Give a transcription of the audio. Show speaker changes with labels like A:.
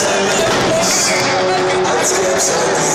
A: I Yes.